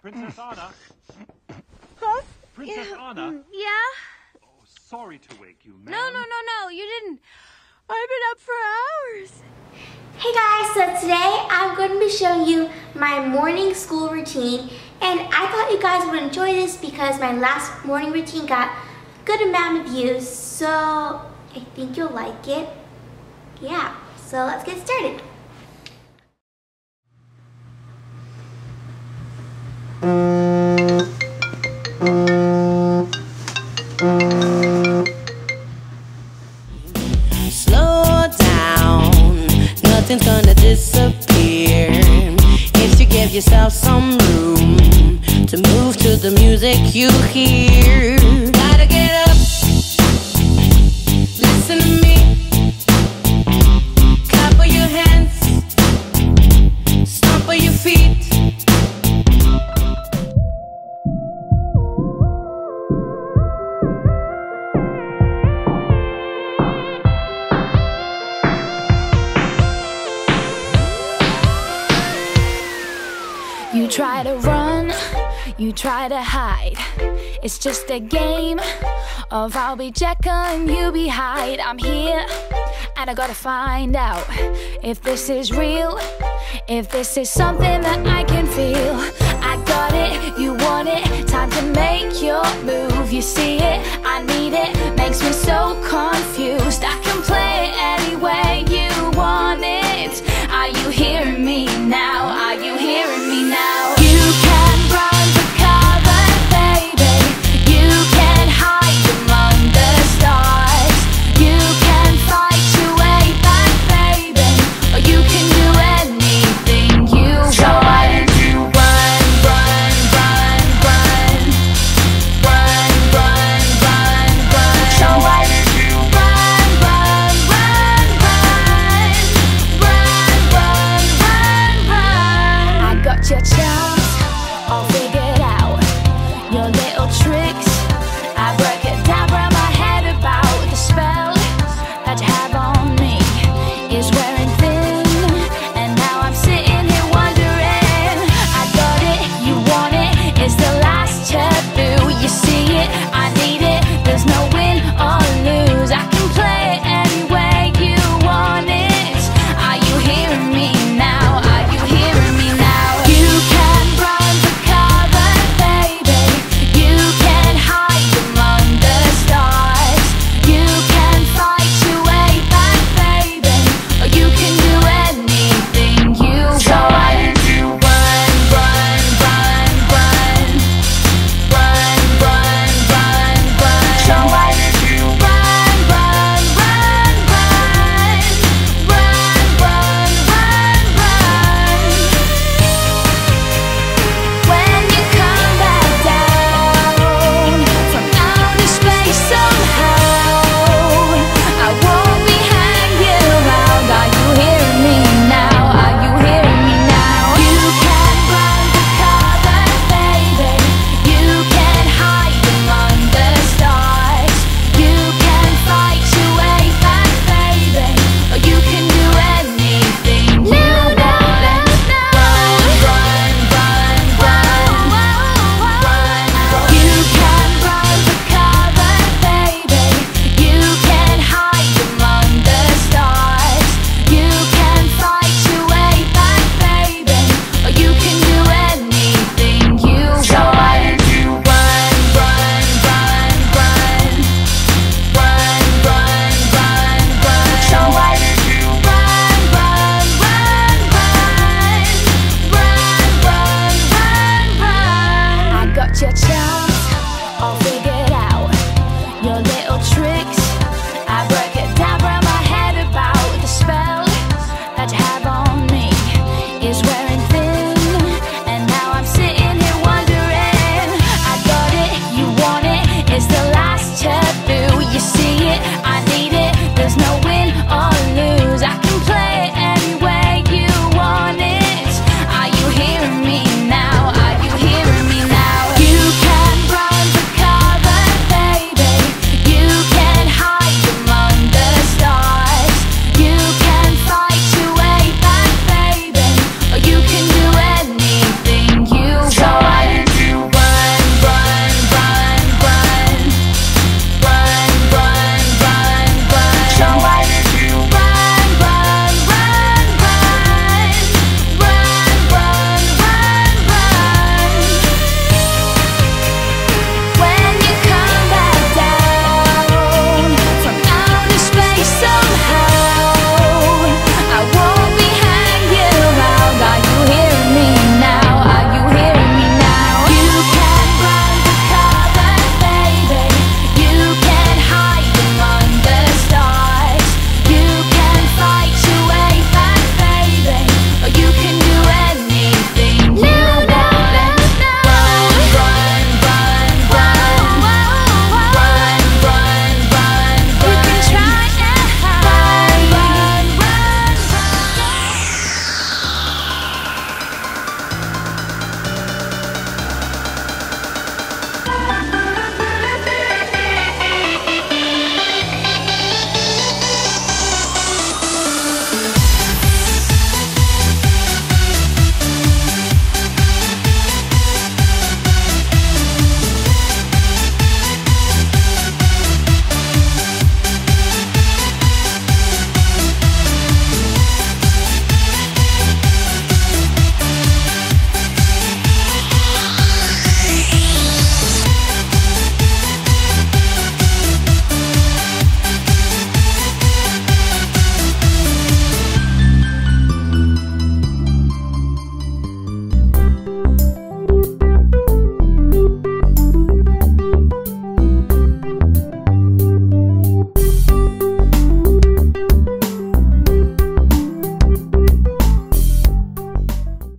Princess Anna? Huh? Princess Yeah, Anna? mm, Yeah? Oh, sorry to wake you, ma'am. No, no, no, no. You didn't. I've been up for hours. Hey guys, so today I'm going to be showing you my morning school routine and I thought you guys would enjoy this because my last morning routine got a good amount of views so I think you'll like it. Yeah, so let's get started. Slow down, nothing's gonna disappear. If you give yourself some room to move to the music you hear, try to run, you try to hide. It's just a game of I'll be Jekyll and you be Hyde. I'm here and I gotta find out if this is real, if this is something that I can feel. I got it, you want it, time to make your move. You see it, I need